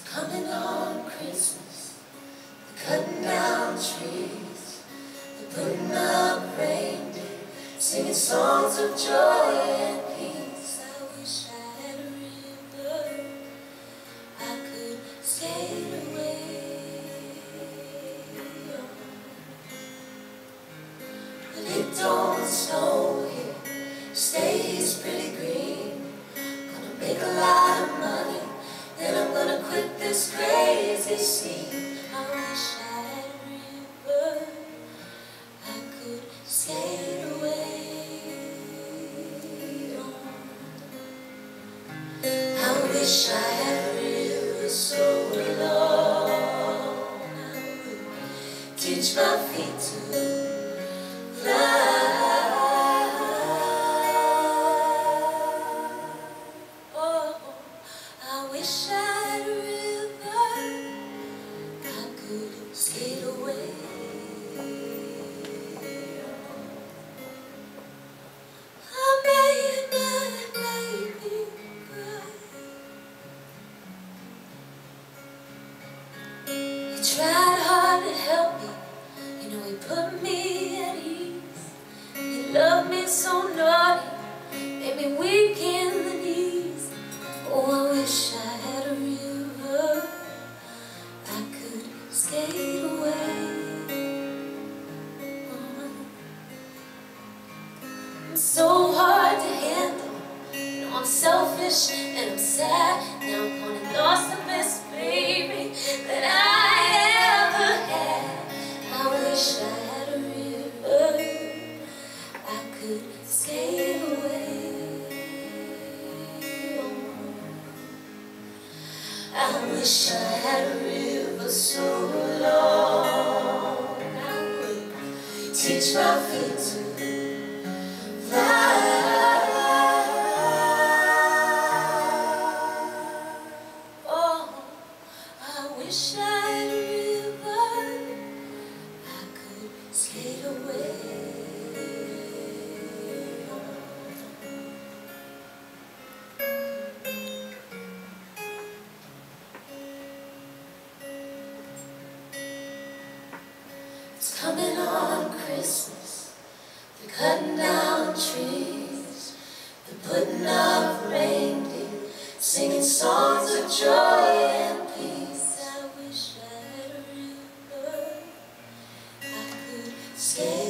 It's coming on Christmas. They're cutting down trees. They're putting up reindeer. Singing songs of joy and peace. I wish I had a river I could skate away. But it don't snow here. Stays pretty green. Gonna make a lot. Wish I had river so long I teach my feet to fly. So naughty, made me weak in the knees. Oh, I wish I had a river I could skate away. I'm so hard to handle, you know I'm selfish and I'm sad. Wish I had a river so long I would teach my feet to fly. Oh, I wish I had a river I could skate away. It's coming on Christmas. They're cutting down trees. They're putting up reindeer, singing songs of joy and peace. I wish I had a river I could skate